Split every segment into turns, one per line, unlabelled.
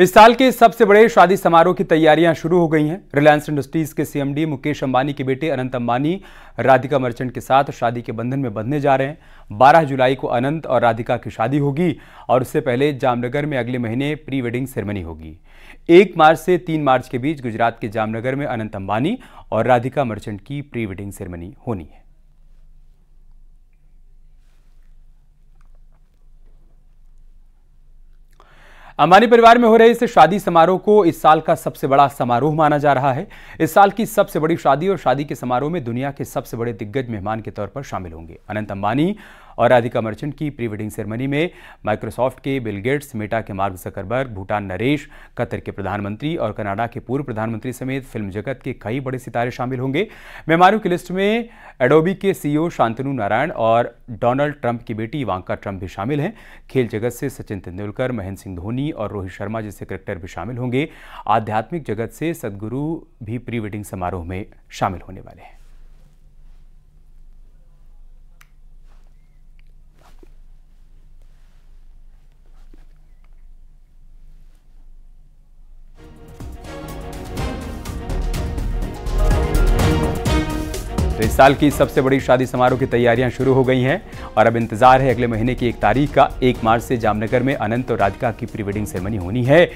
इस साल के सबसे बड़े शादी समारोह की तैयारियाँ शुरू हो गई हैं। रिलायंस इंडस्ट्रीज़ के सीएमडी मुकेश अंबानी के बेटे अनंत अंबानी, राधिका मर्चेंट के साथ शादी के बंधन में बंधने जा रहे हैं। 12 जुलाई को अनंत और राधिका की शादी होगी और उससे पहले जामनगर में अगले महीने प्री वेडिंग सेरेमनी होगी। एक मार्च से तीन मार्च के बीच गुजरात के जामनगर में अनंत अंबानी और राधिका मर्चेंट की प्री वेडिंग सेरेमनी होनी है। अंबानी परिवार में हो रहे इस शादी समारोह को इस साल का सबसे बड़ा समारोह माना जा रहा है। इस साल की सबसे बड़ी शादी और शादी के समारोह में दुनिया के सबसे बड़े दिग्गज मेहमान के तौर पर शामिल होंगे। अनंत अंबानी और राधिका मर्चेंट की प्री वेडिंग सेरेमनी में माइक्रोसॉफ्ट के बिल गेट्स, मेटा के मार्ग जकरबर्ग, भूटान नरेश, कतर के प्रधानमंत्री और कनाडा के पूर्व प्रधानमंत्री समेत फ़िल्म जगत के कई बड़े सितारे शामिल होंगे। मेहमानों की लिस्ट में एडोबी के सीईओ शांतनु नारायण और डोनाल्ड ट्रंप की बेटी इवांका ट्रंप भी शामिल हैं। खेल जगत से सचिन तेंदुलकर, महेंद्र सिंह धोनी और रोहित शर्मा जैसे क्रिकेटर भी शामिल होंगे। आध्यात्मिक जगत से सदगुरु भी प्री वेडिंग समारोह में शामिल होने वाले हैं। तो इस साल की सबसे बड़ी शादी समारोह की तैयारियाँ शुरू हो गई हैं और अब इंतज़ार है अगले महीने की एक तारीख का। एक मार्च से जामनगर में अनंत और राधिका की प्री वेडिंग सेरेमनी होनी है।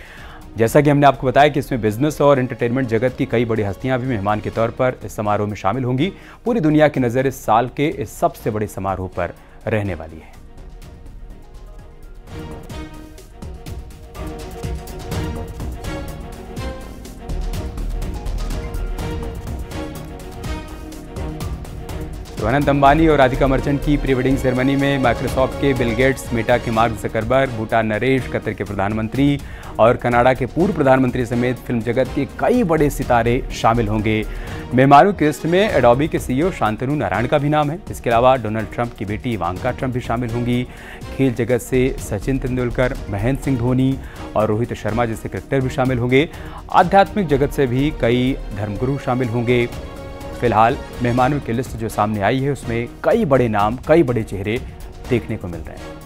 जैसा कि हमने आपको बताया कि इसमें बिज़नेस और एंटरटेनमेंट जगत की कई बड़ी हस्तियाँ भी मेहमान के तौर पर इस समारोह में शामिल होंगी। पूरी दुनिया की नज़र इस साल के इस सबसे बड़े समारोह पर रहने वाली है। तो अनंत अंबानी और राधिका मर्चेंट की प्री वेडिंग सेरेमनी में माइक्रोसॉफ्ट के बिल गेट्स, मेटा के मार्क जकरबर्ग भूटान नरेश कतर के प्रधानमंत्री और कनाडा के पूर्व प्रधानमंत्री समेत फ़िल्म जगत के कई बड़े सितारे शामिल होंगे। मेहमानों की लिस्ट में एडोबी के सीईओ शांतनु नारायण का भी नाम है। इसके अलावा डोनाल्ड ट्रंप की बेटी इवांका ट्रंप भी शामिल होंगी। खेल जगत से सचिन तेंदुलकर, महेंद्र सिंह धोनी और रोहित शर्मा जैसे क्रिकेटर भी शामिल होंगे। आध्यात्मिक जगत से भी कई धर्मगुरु शामिल होंगे। फ़िलहाल मेहमानों की लिस्ट जो सामने आई है, उसमें कई बड़े नाम, कई बड़े चेहरे देखने को मिल रहे हैं।